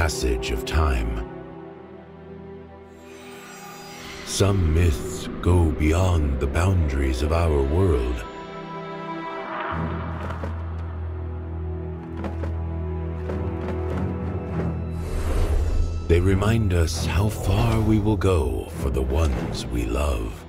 Passage of time. Some myths go beyond the boundaries of our world. They remind us how far we will go for the ones we love.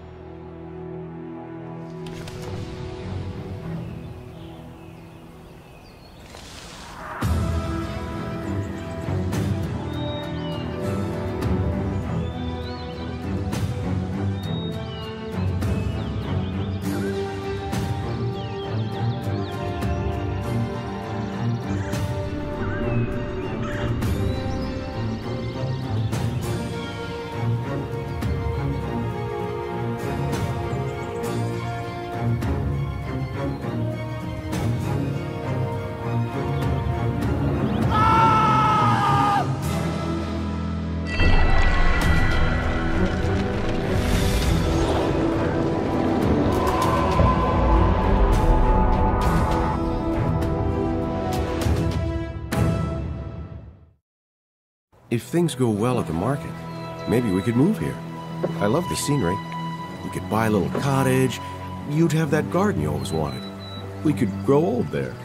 Things go well at the market, maybe we could move here. I love the scenery. We could buy a little cottage. You'd have that garden you always wanted. We could grow old there.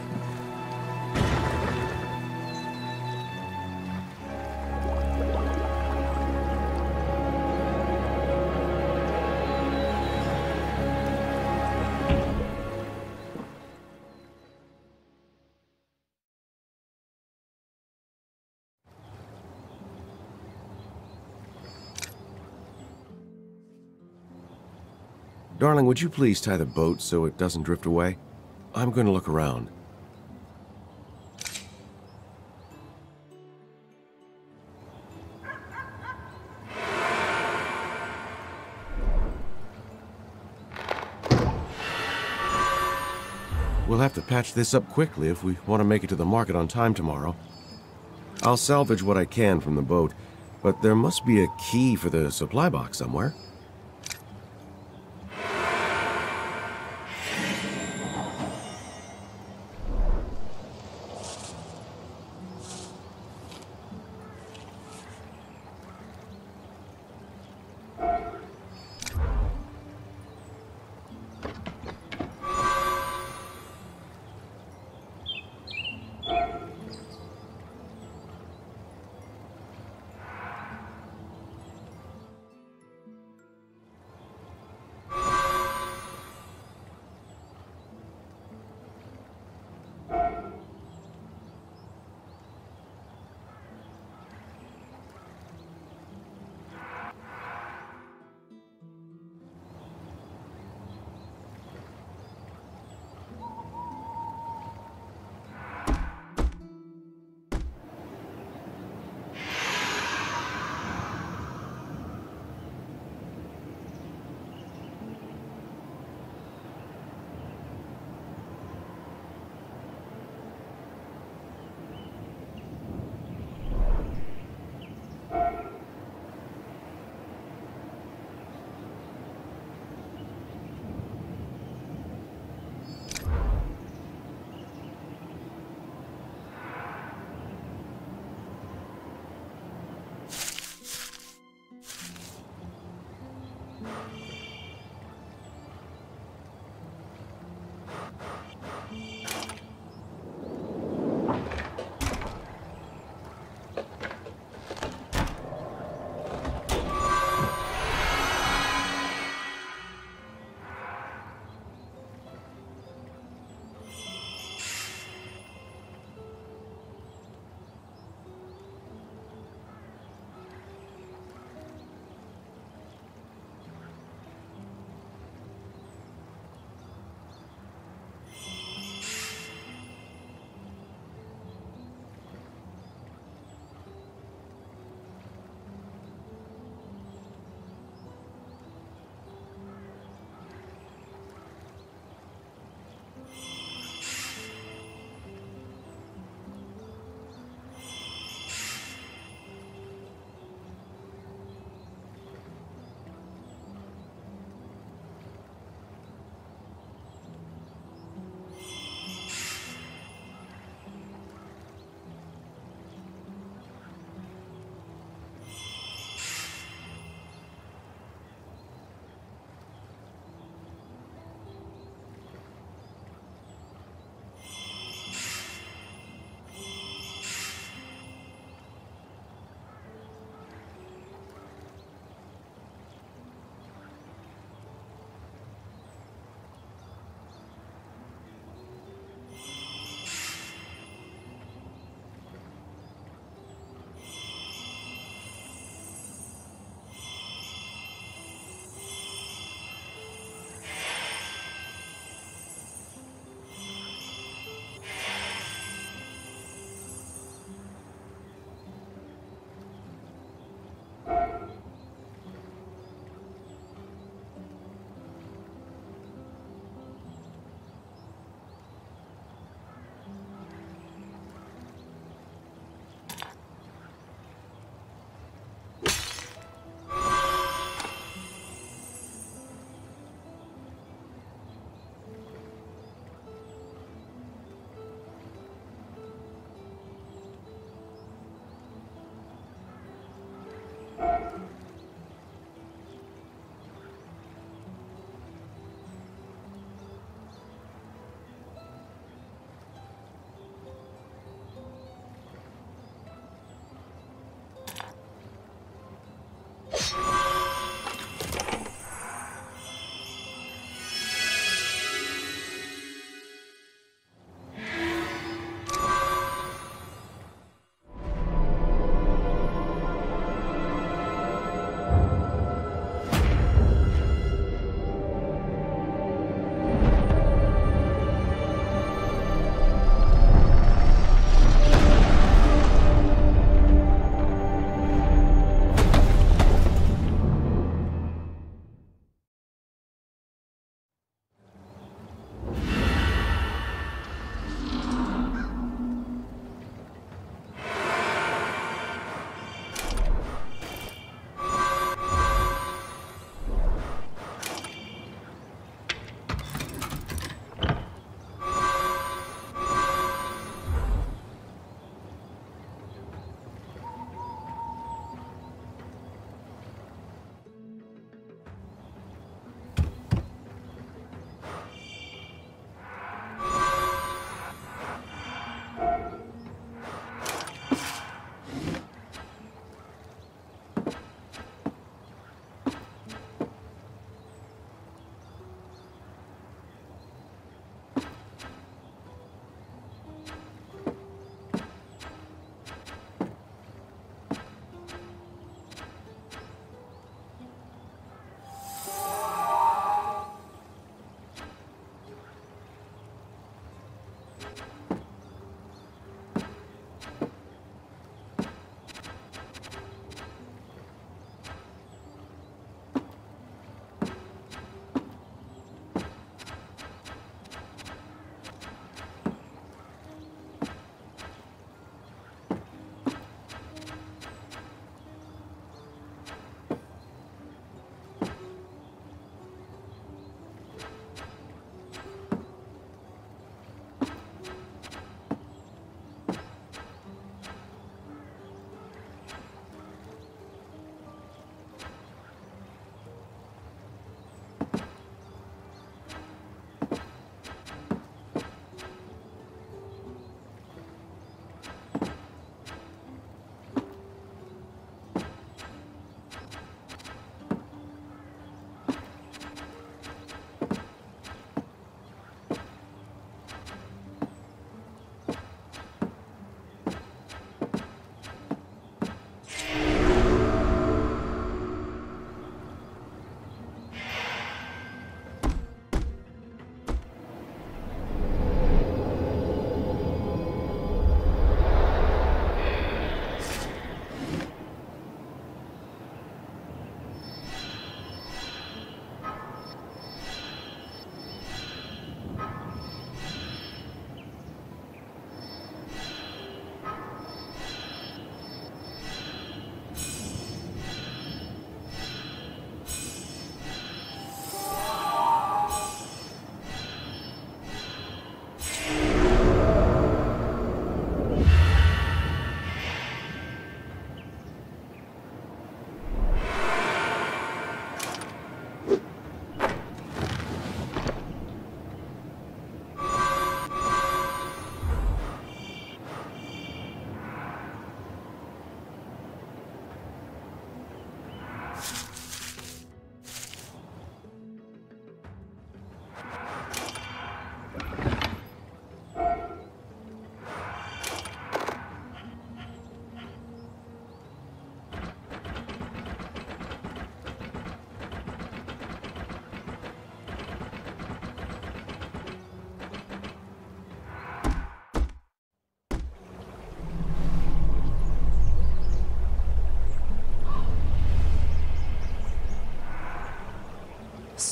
Would you please tie the boat so it doesn't drift away? I'm going to look around. We'll have to patch this up quickly if we want to make it to the market on time tomorrow. I'll salvage what I can from the boat, but there must be a key for the supply box somewhere.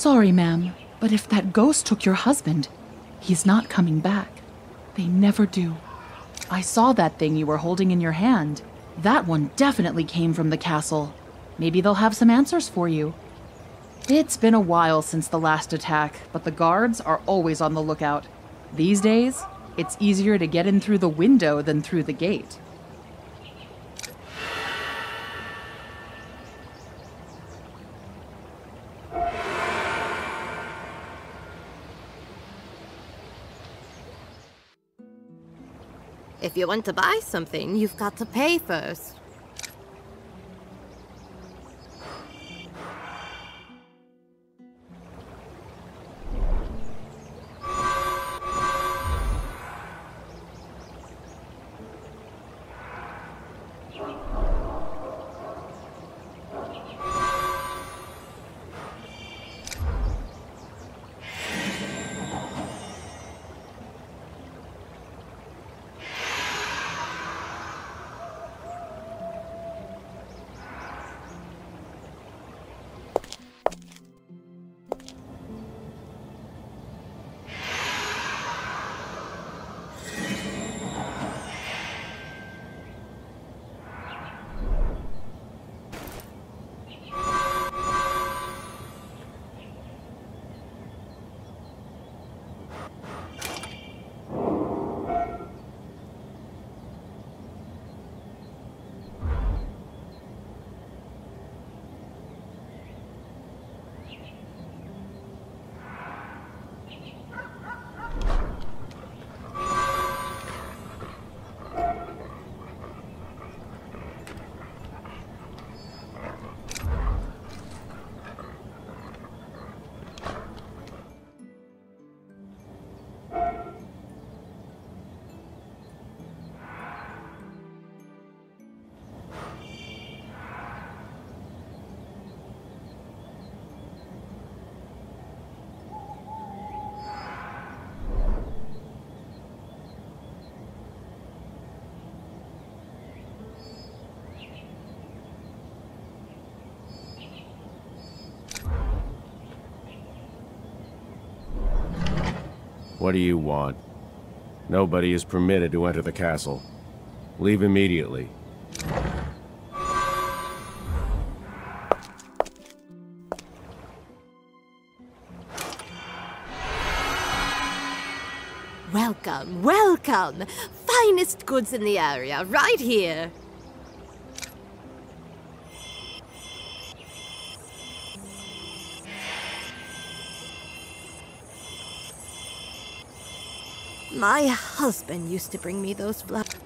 Sorry, ma'am, but if that ghost took your husband, he's not coming back. They never do. I saw that thing you were holding in your hand. That one definitely came from the castle. Maybe they'll have some answers for you. It's been a while since the last attack, but the guards are always on the lookout. These days, it's easier to get in through the window than through the gate. If you want to buy something, you've got to pay first. What do you want? Nobody is permitted to enter the castle. Leave immediately. Welcome, welcome! Finest goods in the area, right here. My husband used to bring me those flowers.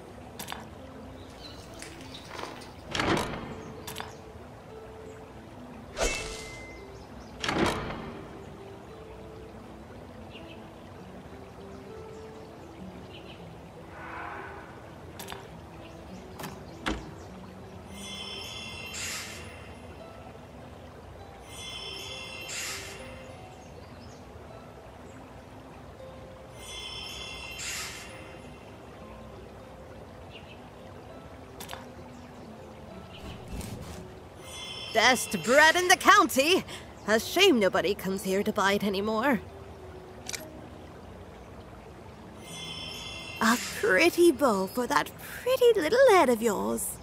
Best bread in the county. A shame nobody comes here to buy it anymore. A pretty bow for that pretty little head of yours.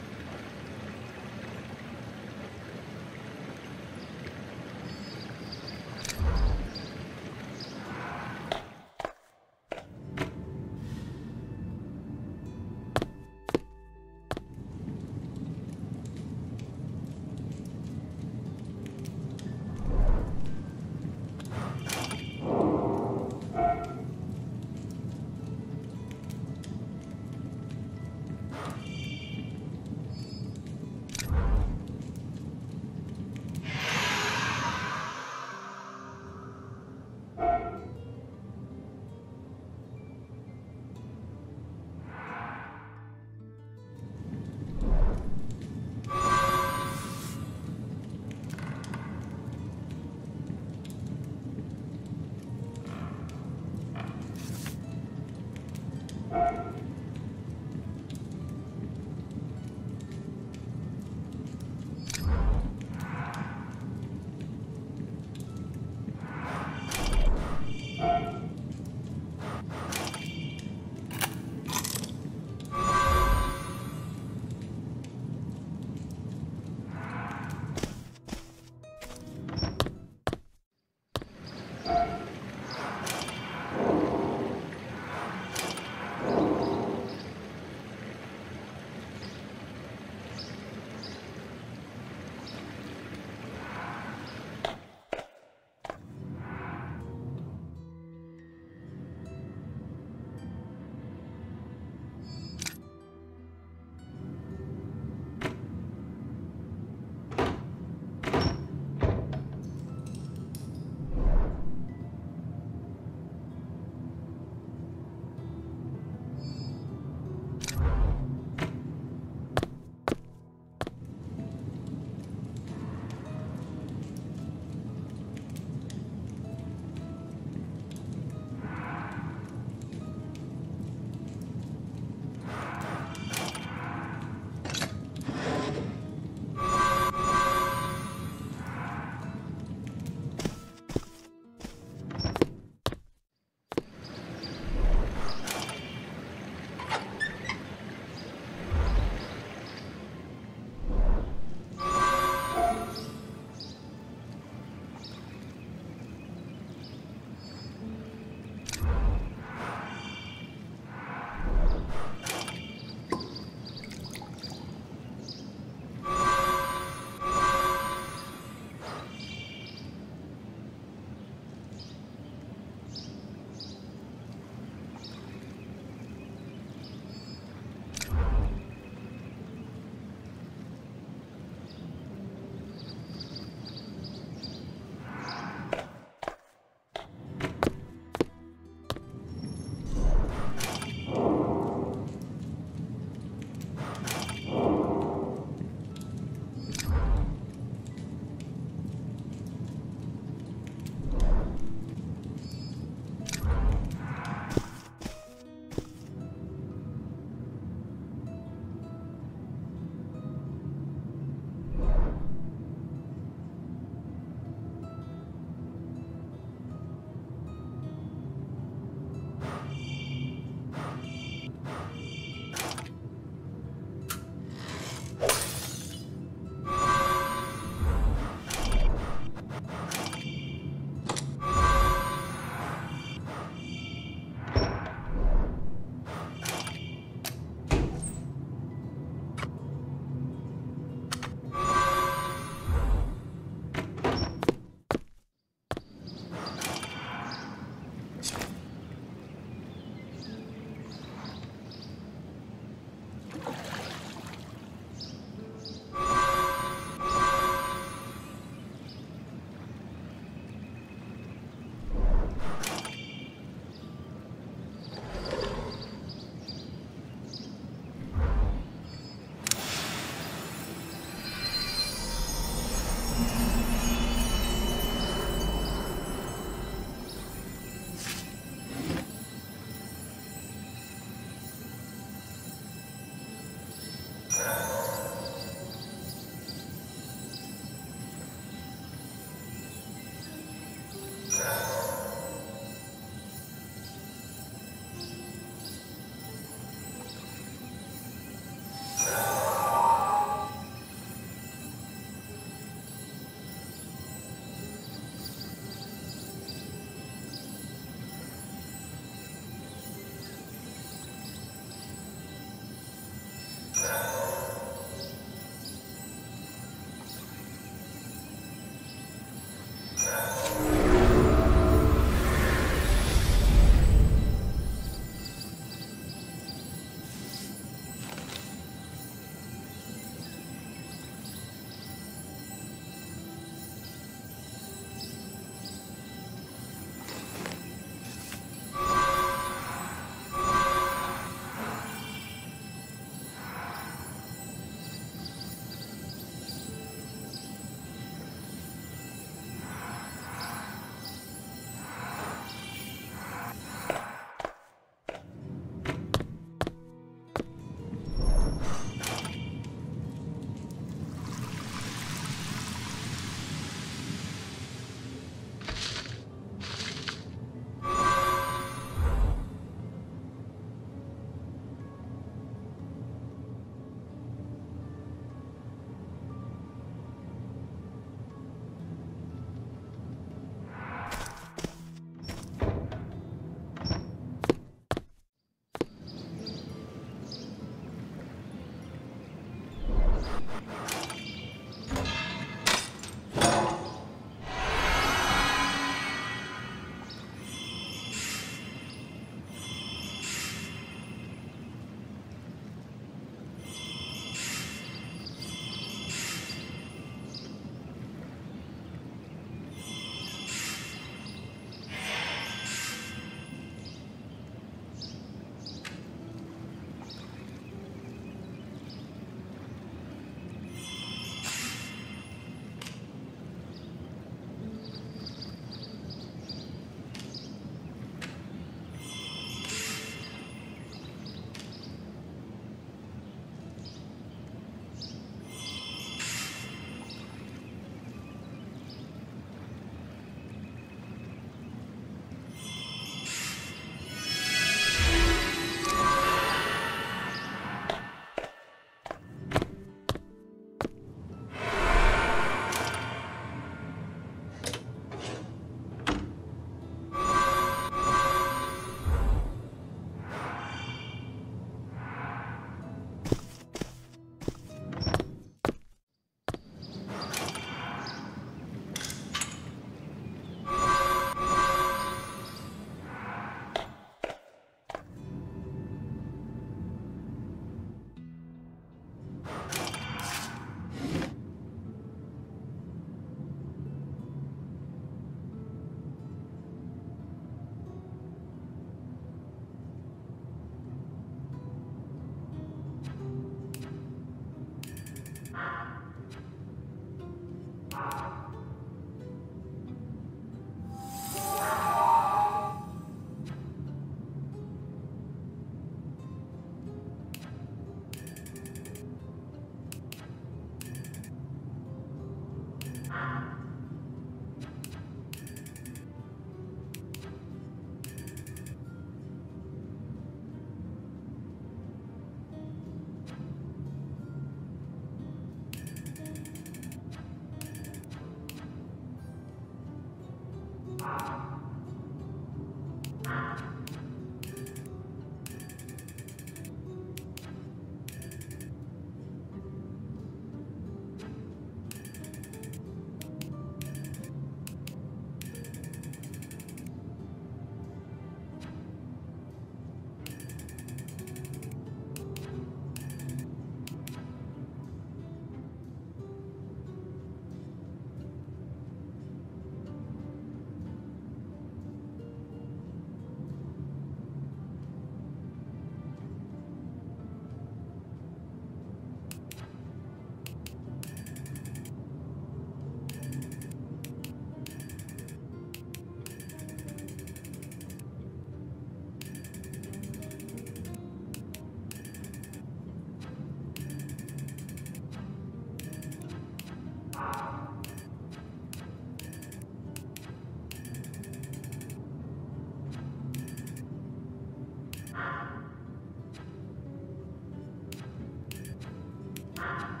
How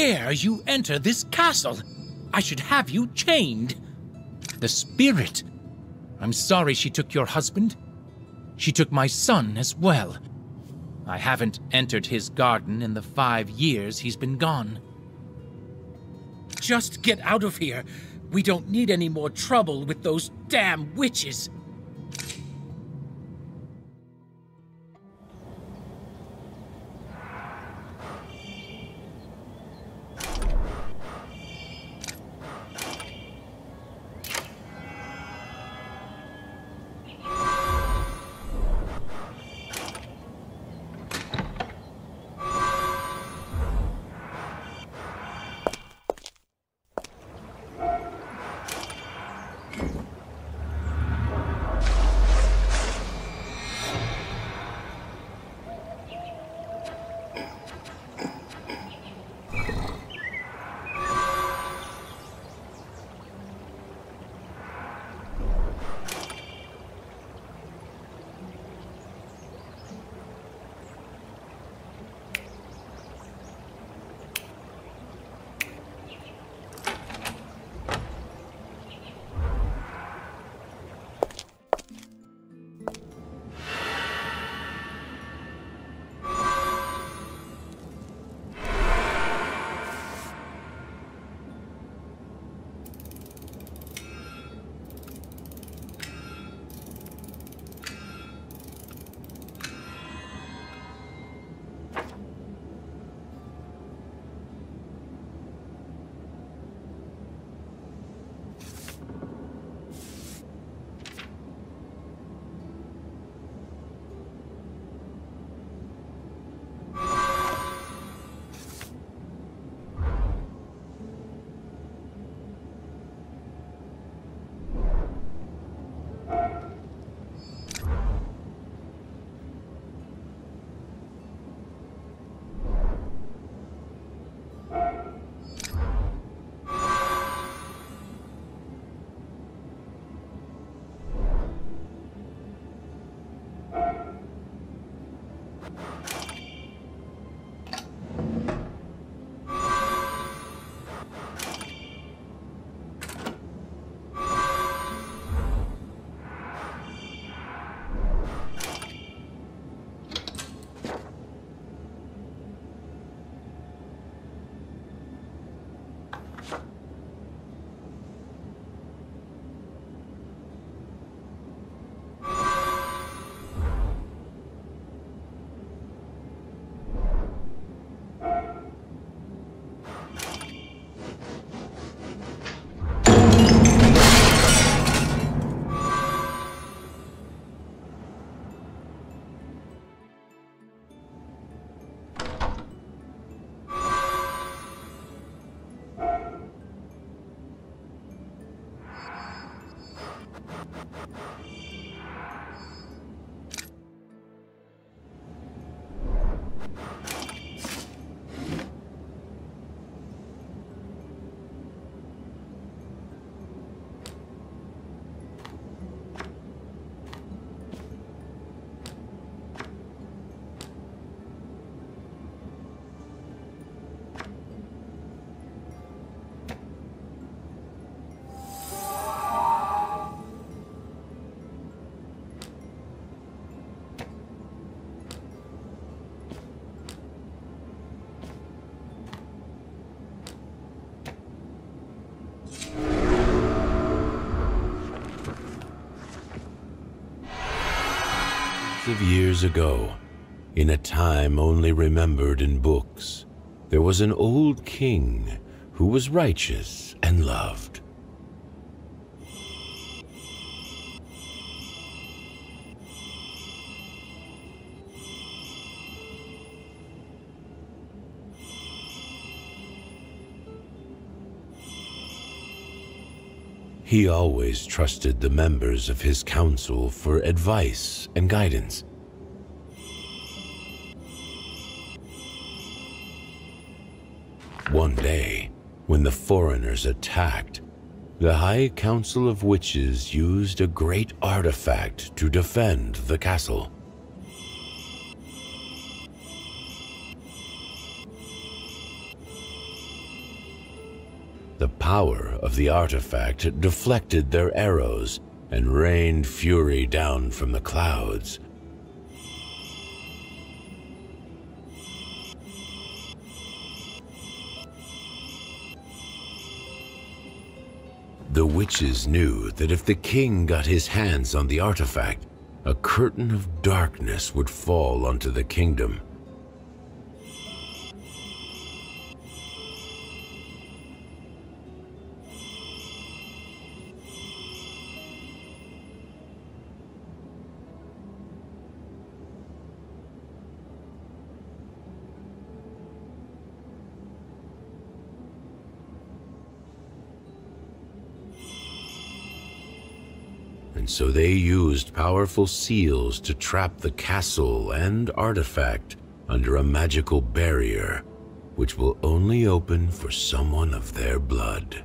dare you enter this castle? I should have you chained. The spirit. I'm sorry she took your husband. She took my son as well. I haven't entered his garden in the five years he's been gone. Just get out of here. We don't need any more trouble with those damn witches. Of years ago, in a time only remembered in books, there was an old king who was righteous He always trusted the members of his council for advice and guidance. One day, when the foreigners attacked, the High Council of Witches used a great artifact to defend the castle. The power of the artifact deflected their arrows and rained fury down from the clouds. The witches knew that if the king got his hands on the artifact, a curtain of darkness would fall onto the kingdom. So they used powerful seals to trap the castle and artifact under a magical barrier, which will only open for someone of their blood.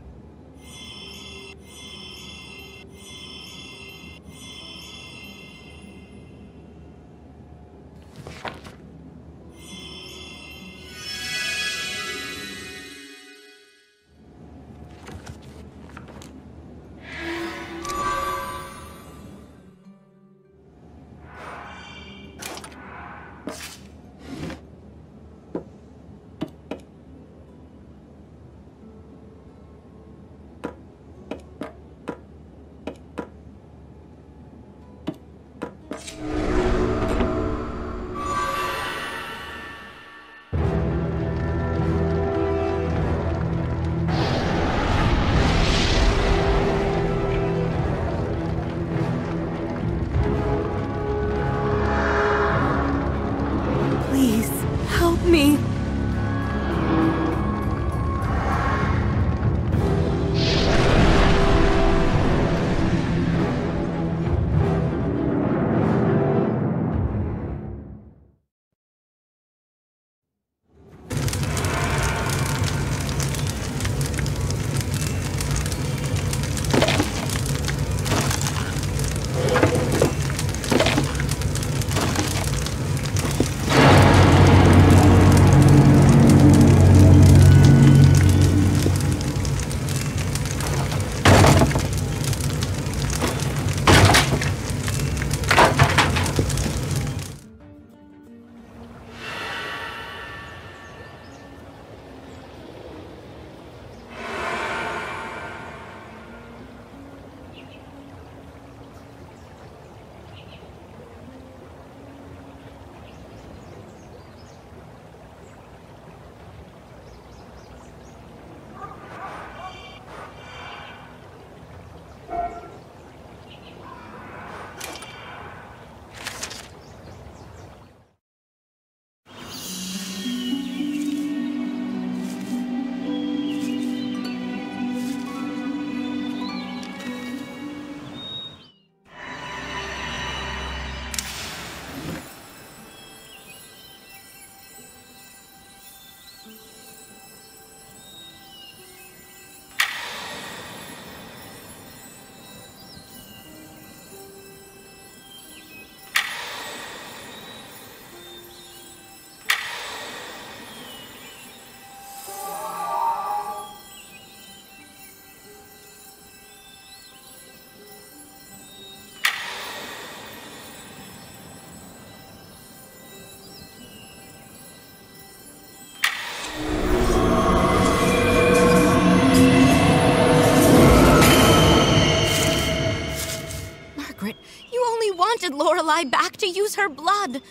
Fly back to use her blood.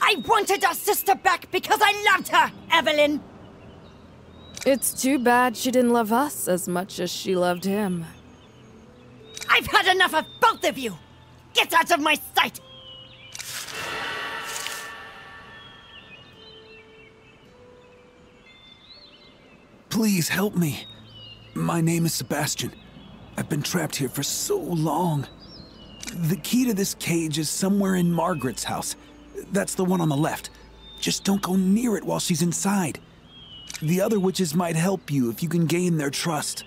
I wanted our sister back because I loved her, Evelyn! It's too bad she didn't love us as much as she loved him. I've had enough of both of you! Get out of my sight! Please help me. My name is Sebastian. I've been trapped here for so long. The key to this cage is somewhere in Margaret's house. That's the one on the left. Just don't go near it while she's inside. The other witches might help you if you can gain their trust.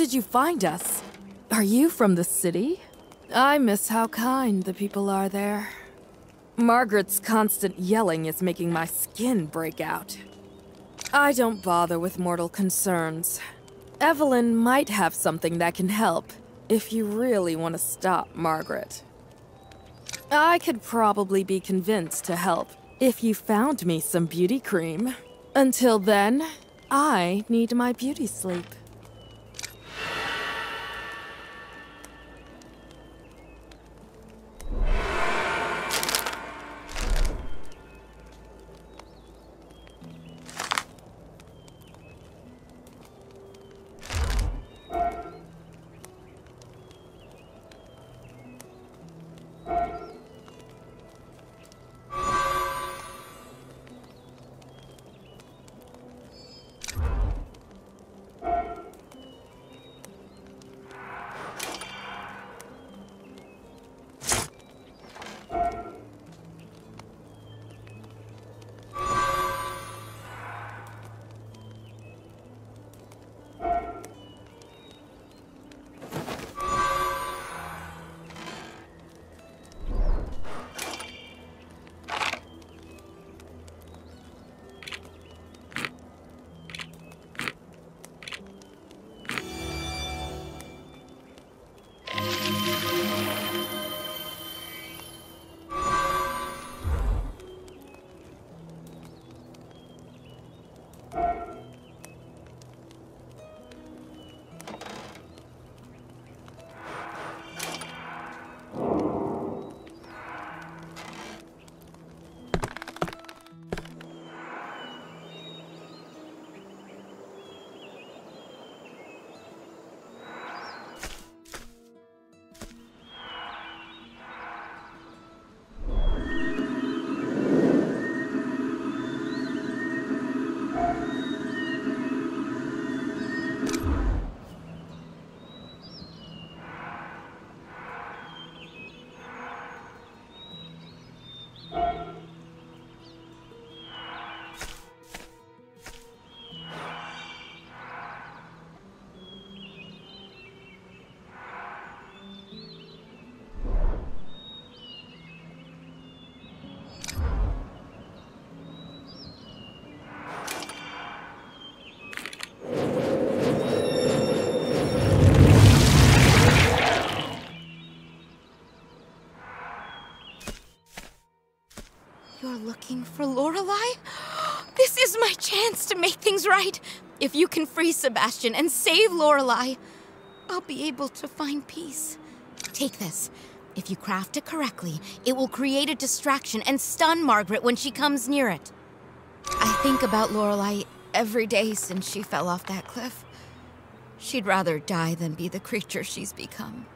Did you find us? Are you from the city? I miss how kind the people are there. Margaret's constant yelling is making my skin break out. I don't bother with mortal concerns. Evelyn might have something that can help, if you really want to stop Margaret. I could probably be convinced to help if you found me some beauty cream. Until then, I need my beauty sleep. For Lorelei? This is my chance to make things right. If you can free Sebastian and save Lorelei, I'll be able to find peace. Take this. If you craft it correctly, it will create a distraction and stun Margaret when she comes near it. I think about Lorelei every day since she fell off that cliff. She'd rather die than be the creature she's become.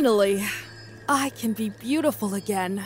Finally, I can be beautiful again.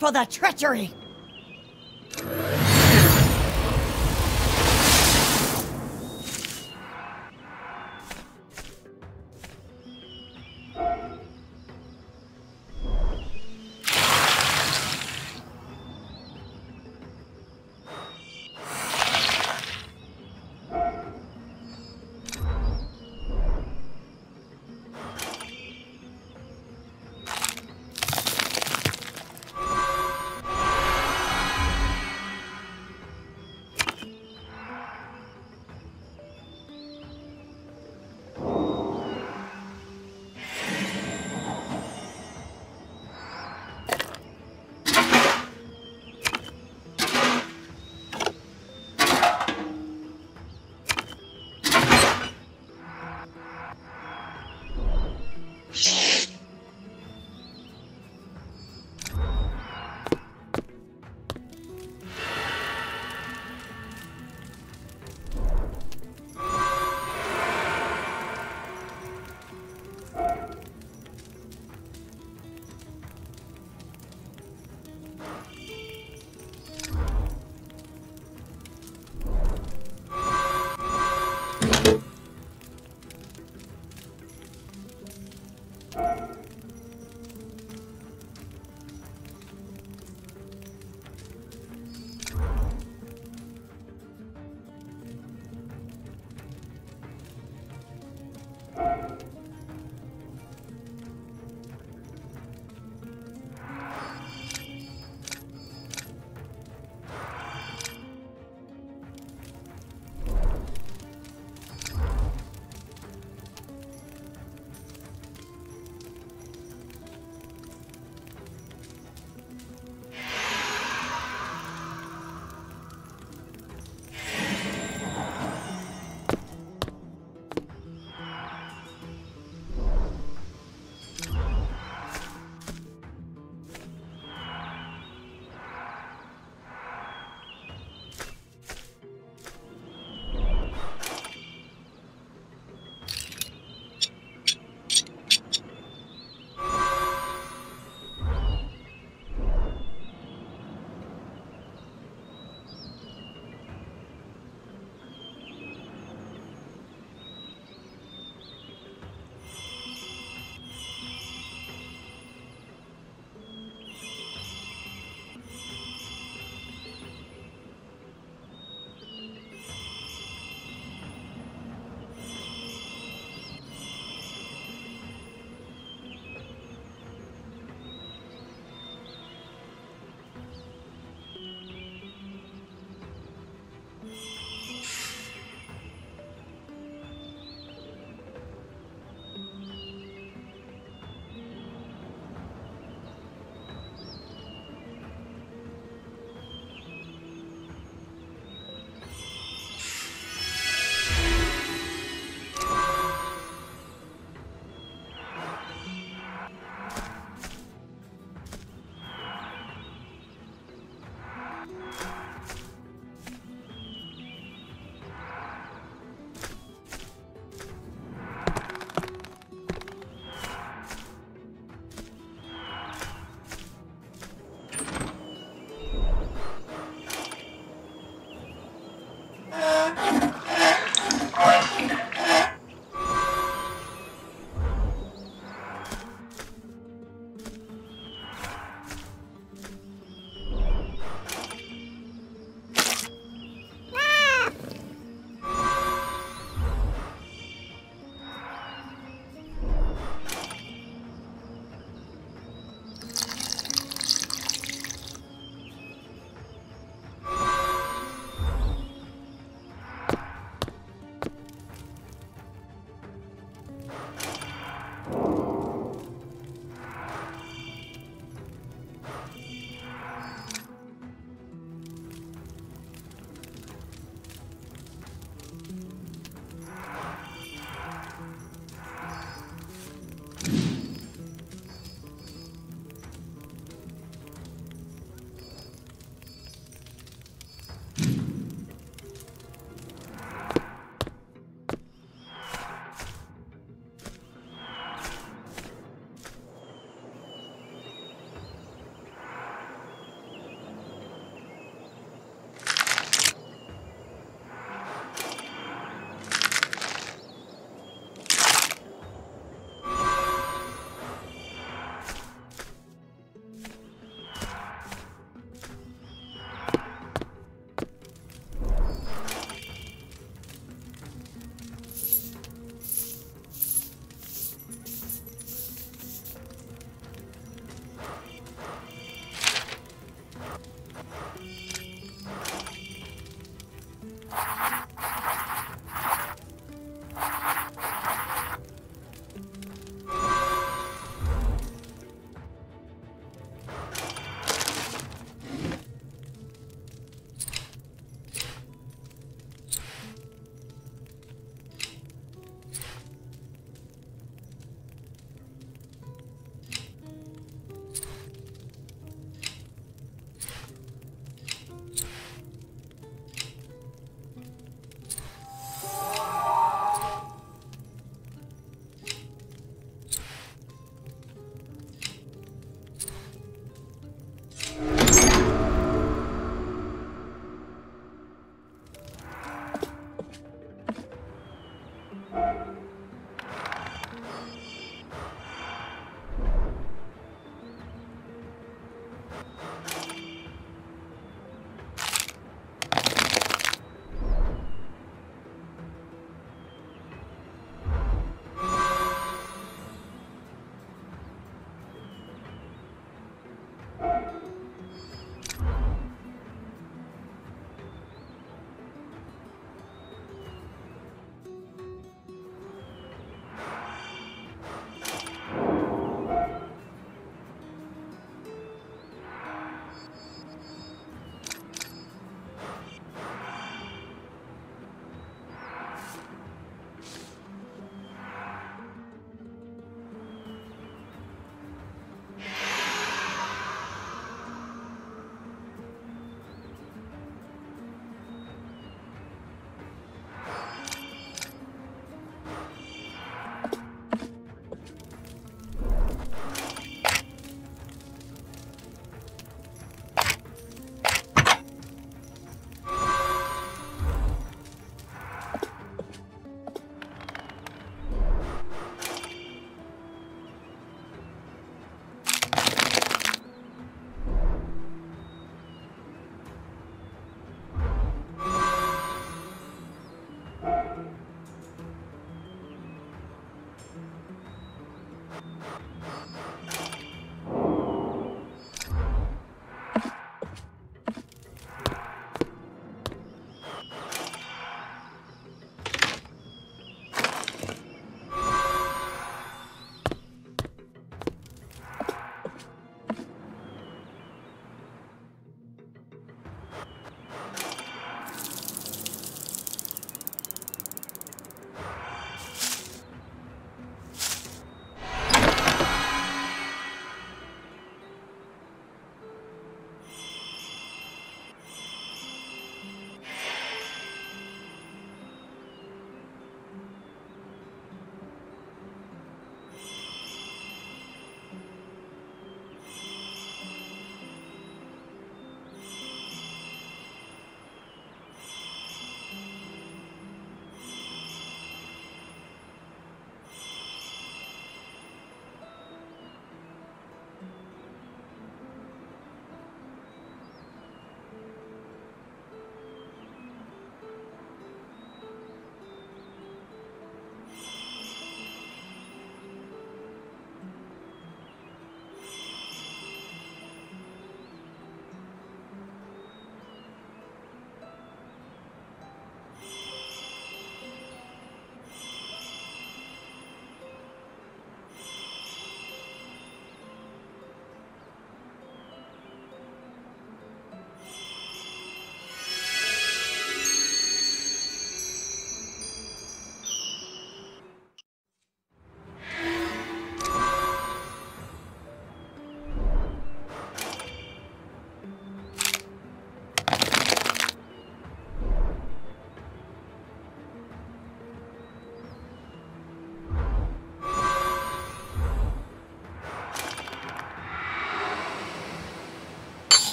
For the treachery.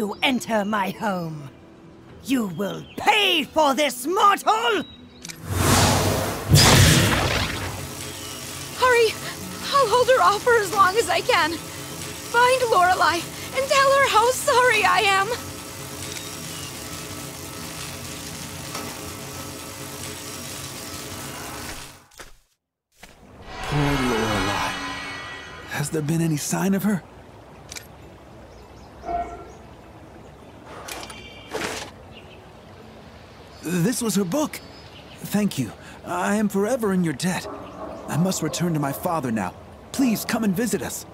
You enter my home? You will pay for this, mortal! Hurry! I'll hold her off for as long as I can. Find Lorelei and tell her how sorry I am. Poor Lorelei. Has there been any sign of her? This was her book. Thank you. I am forever in your debt. I must return to my father now. Please come and visit us.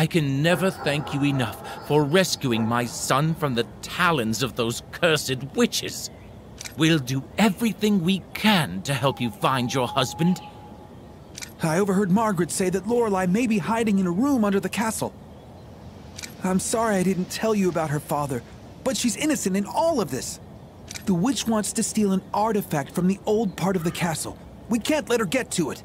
I can never thank you enough for rescuing my son from the talons of those cursed witches. We'll do everything we can to help you find your husband. I overheard Margaret say that Lorelei may be hiding in a room under the castle. I'm sorry I didn't tell you about her father, but she's innocent in all of this. The witch wants to steal an artifact from the old part of the castle. We can't let her get to it.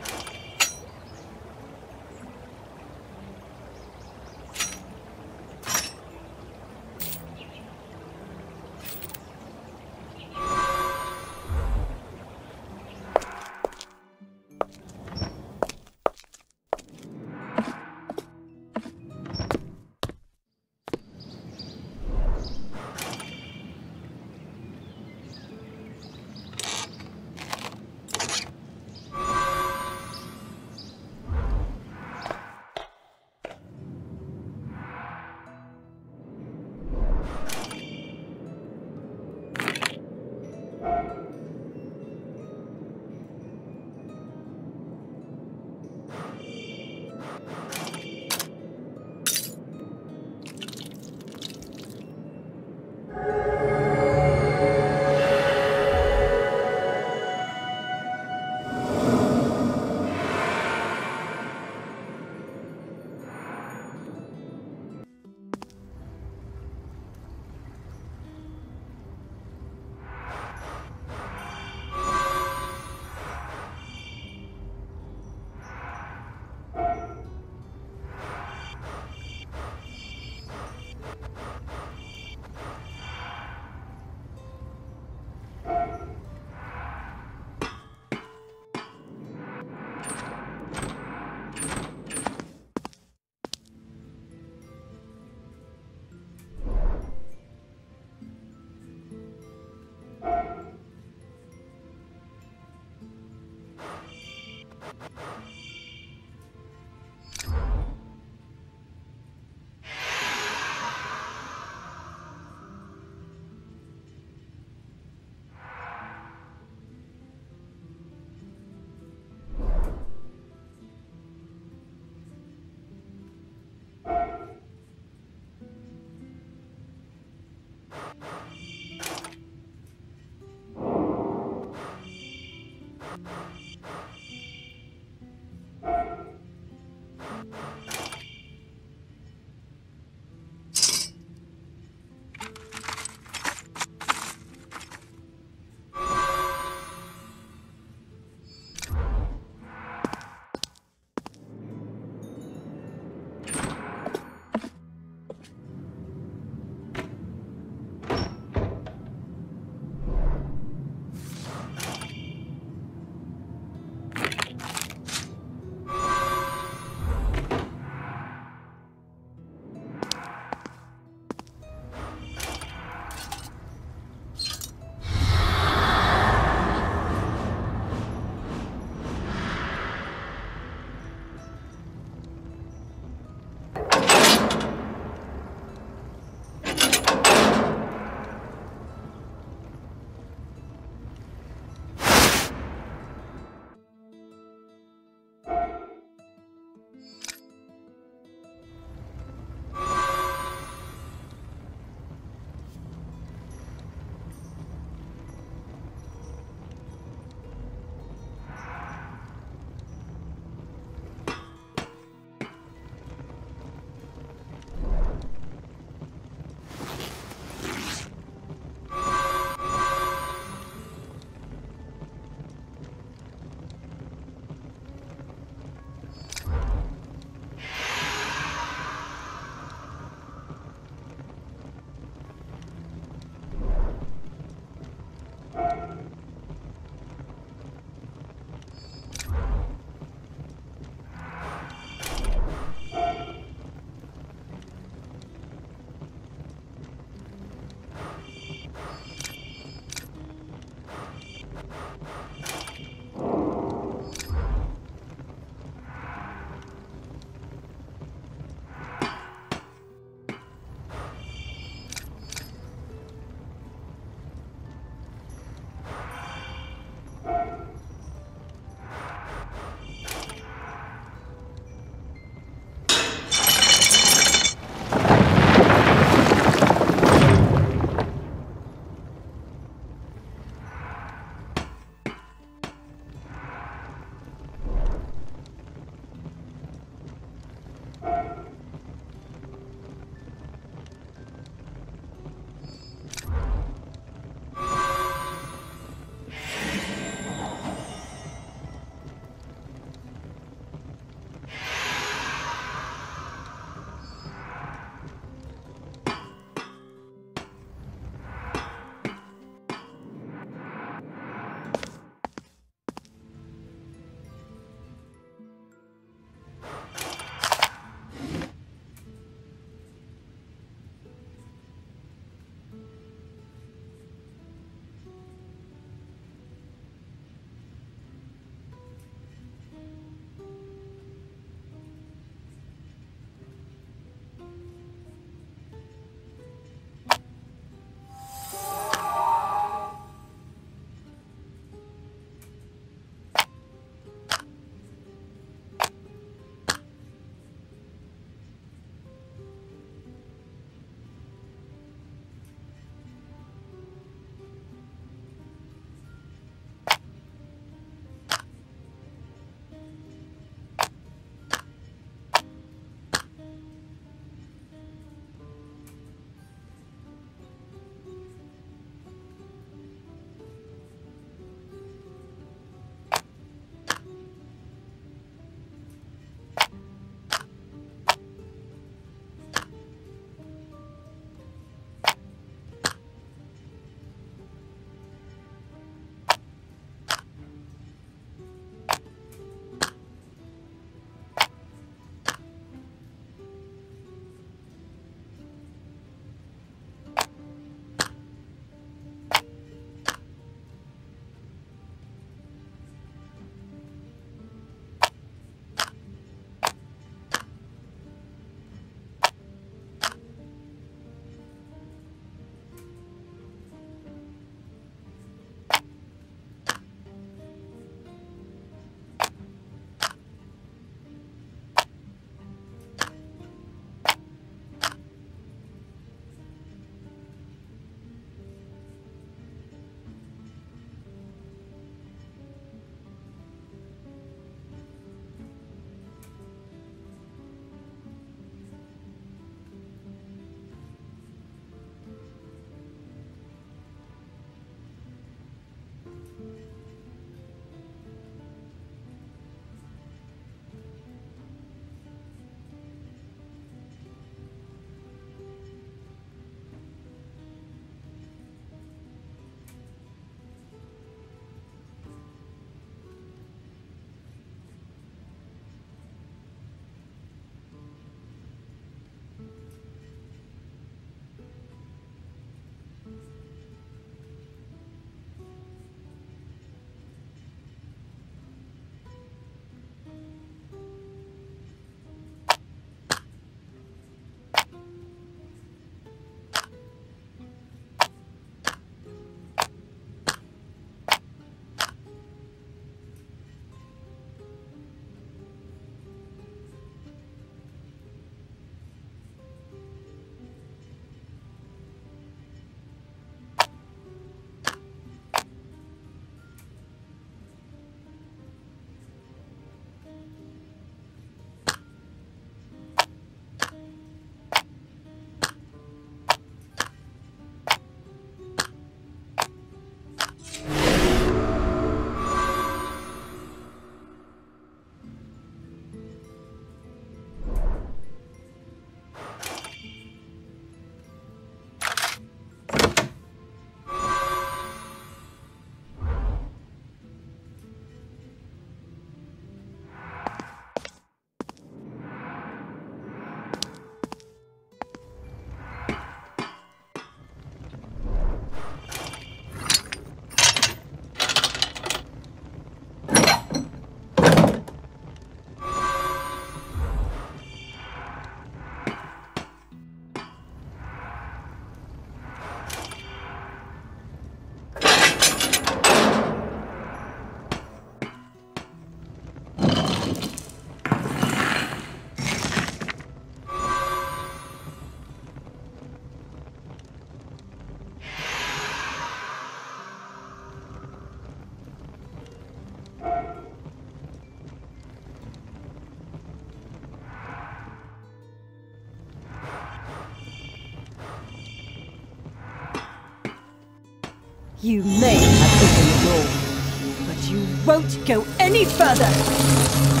You may have opened the door, but you won't go any further!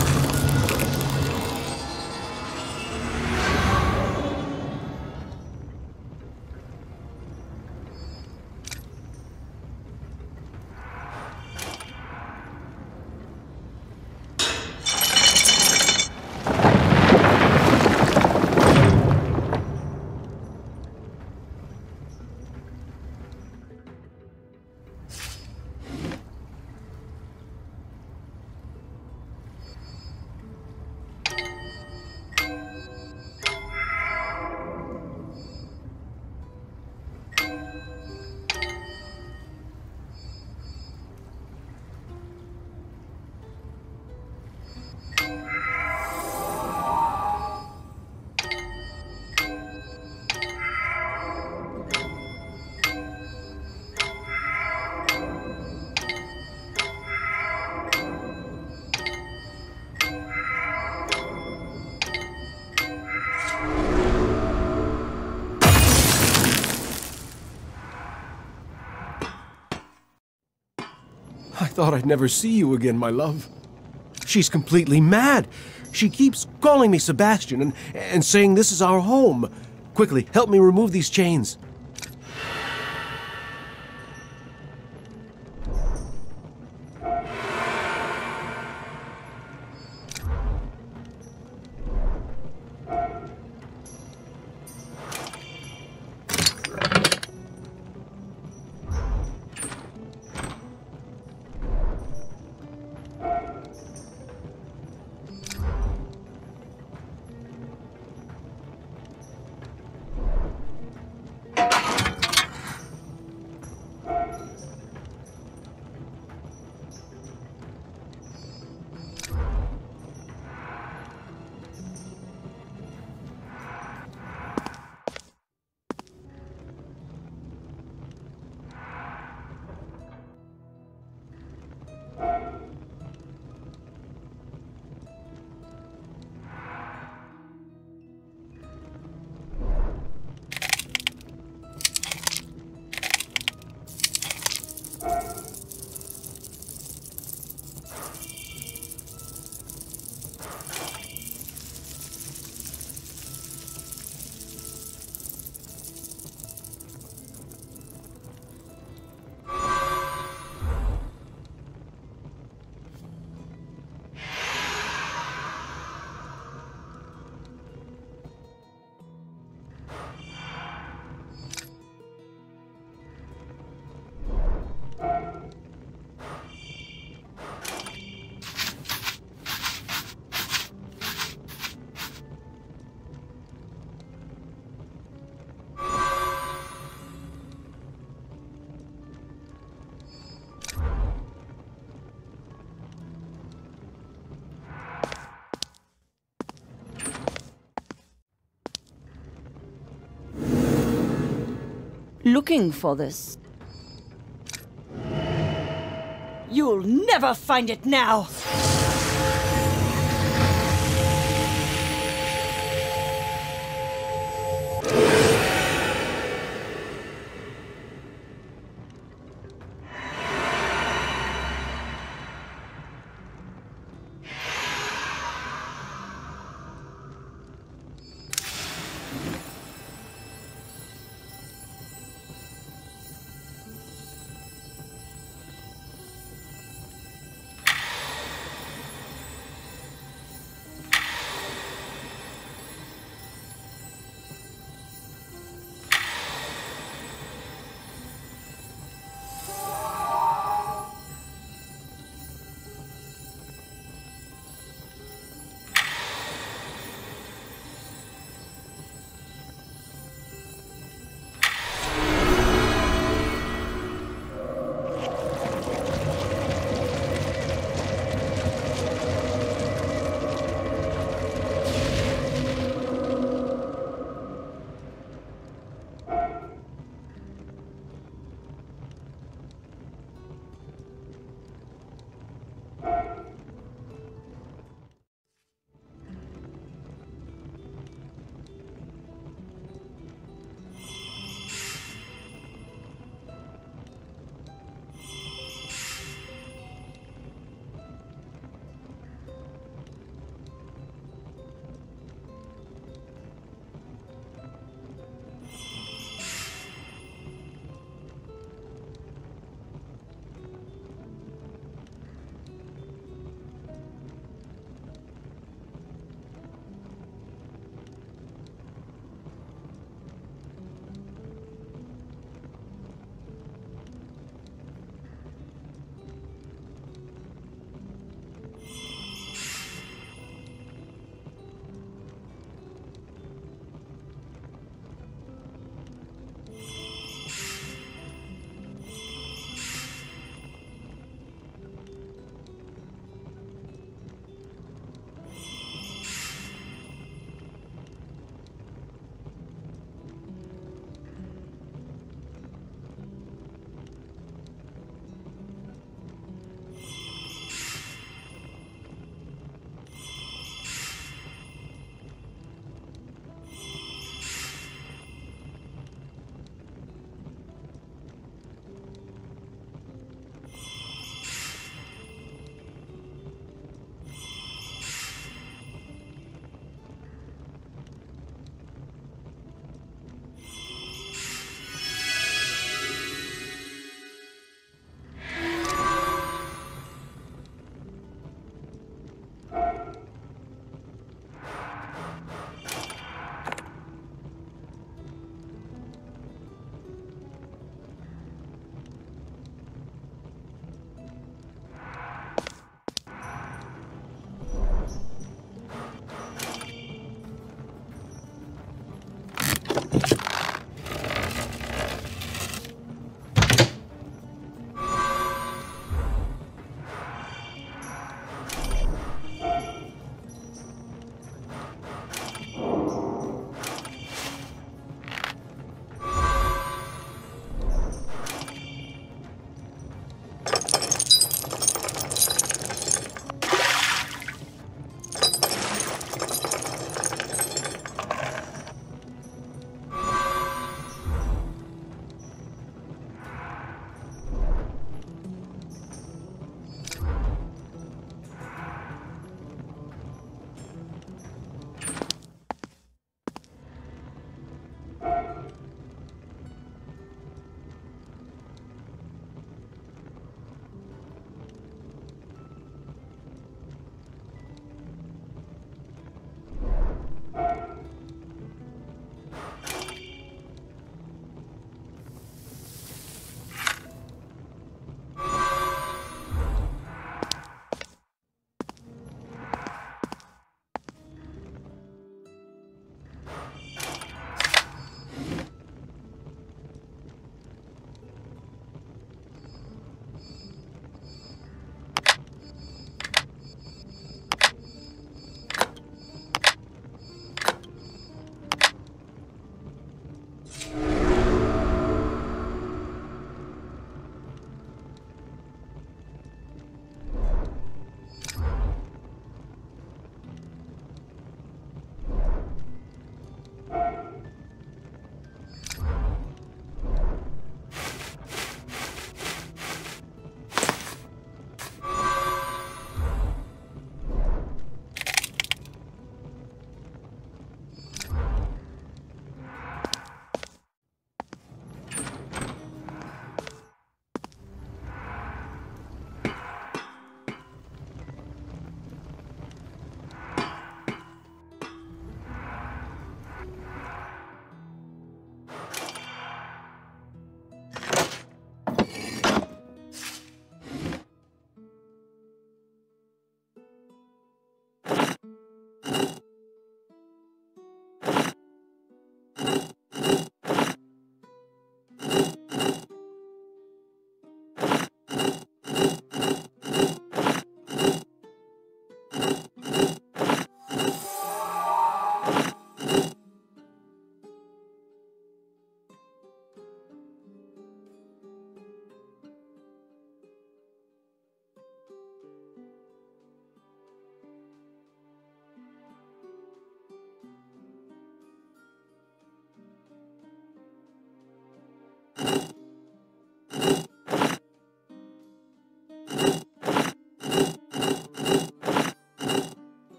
Thought I'd never see you again, my love. She's completely mad. She keeps calling me Sebastian and, and saying this is our home. Quickly, help me remove these chains. Looking for this. You'll never find it now!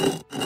you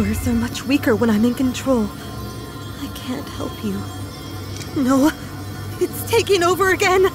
powers are much weaker when I'm in control. I can't help you. No, it's taking over again.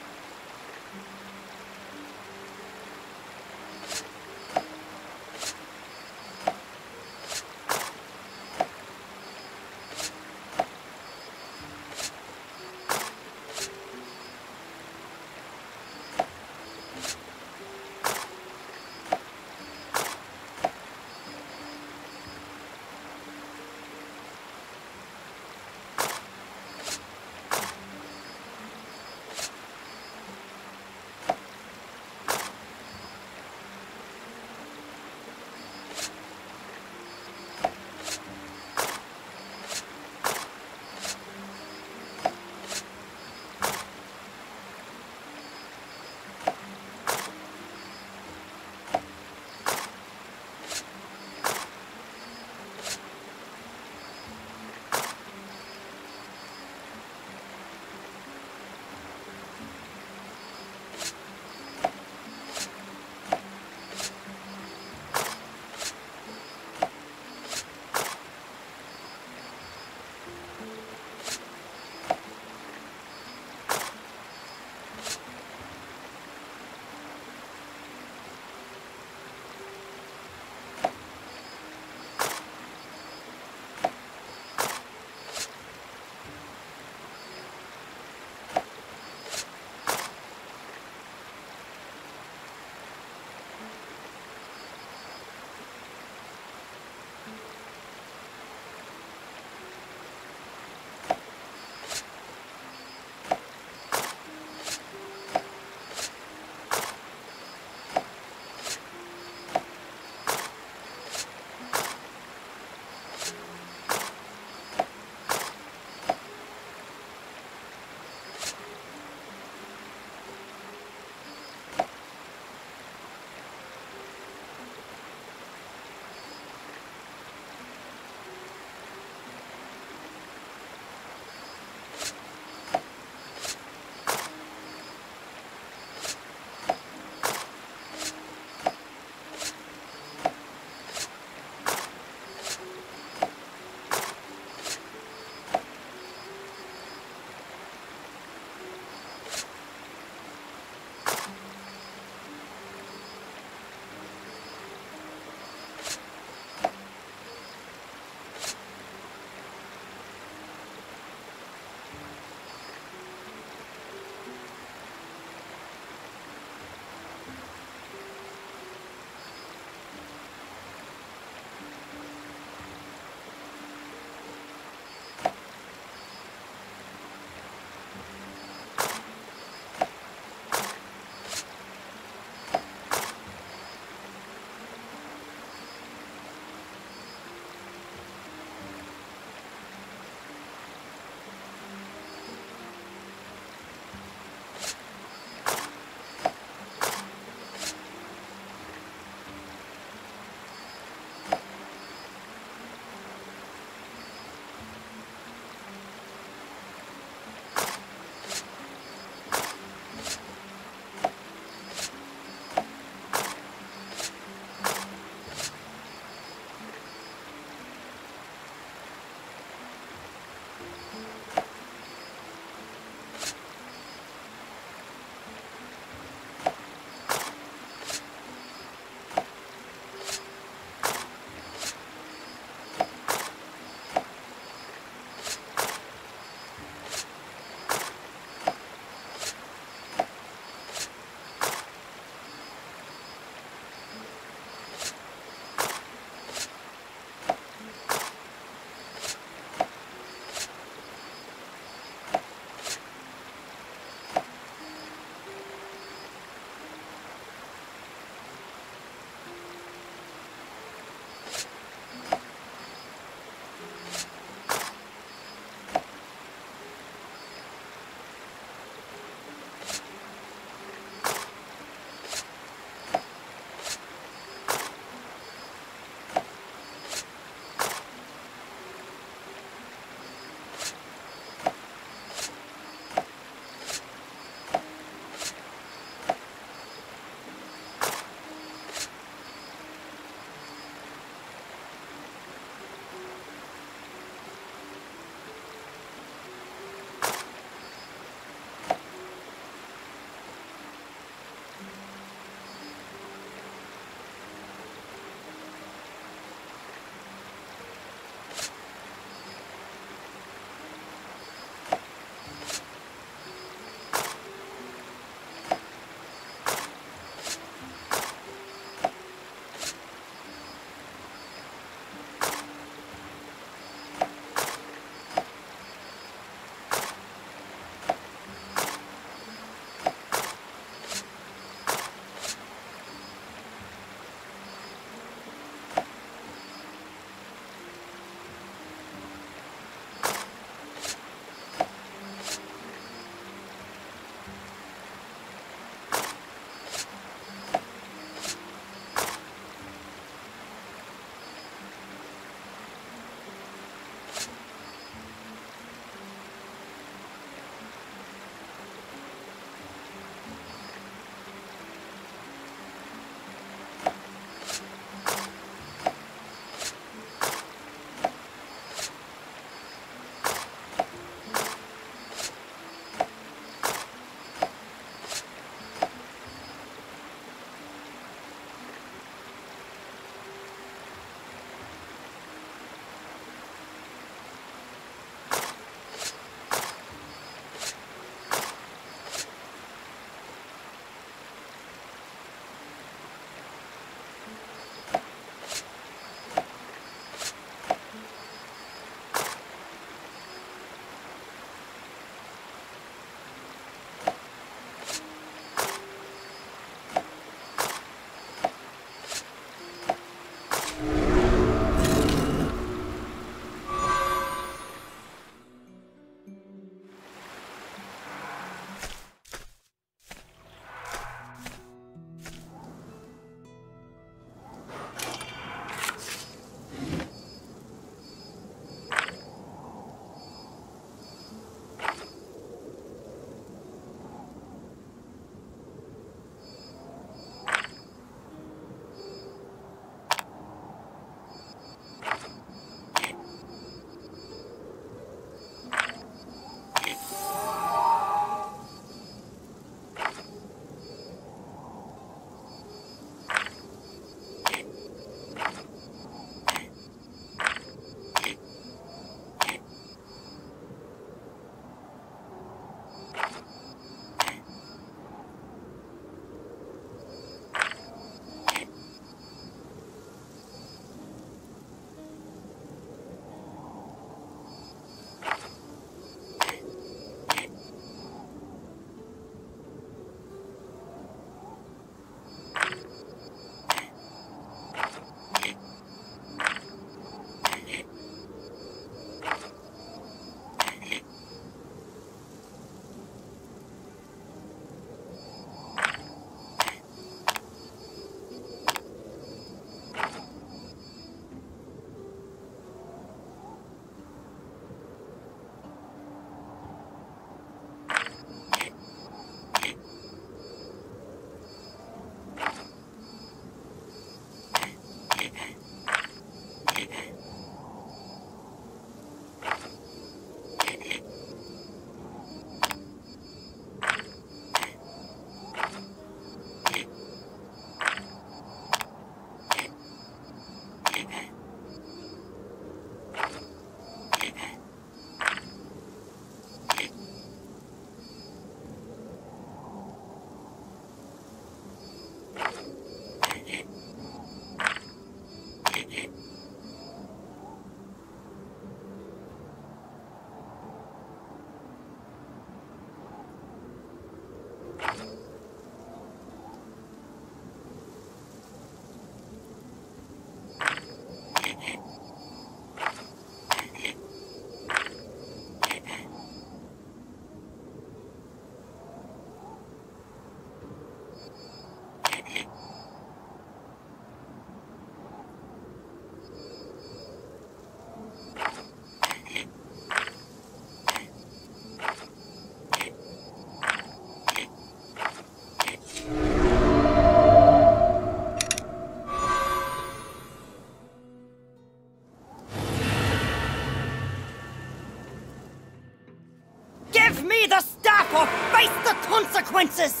or face the consequences!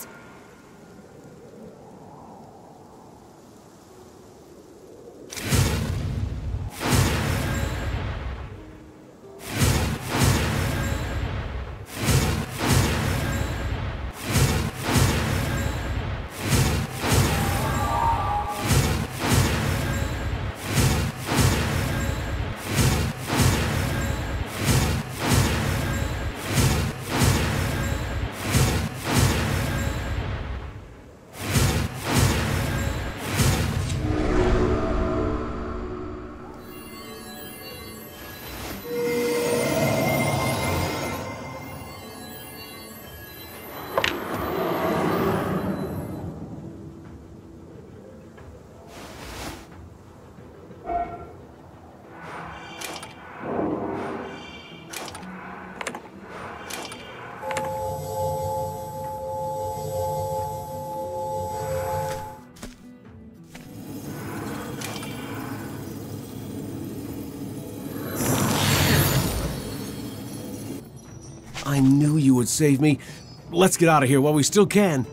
I knew you would save me. Let's get out of here while we still can.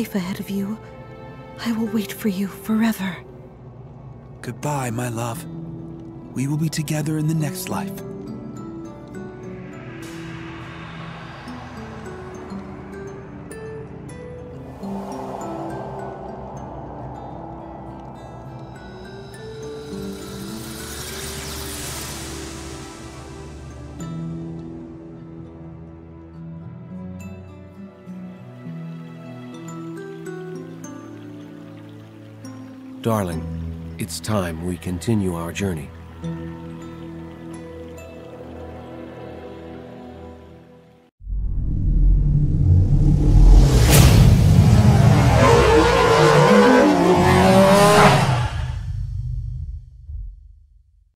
Life ahead of you. I will wait for you forever. Goodbye, my love. We will be together in the next life. It's time we continue our journey.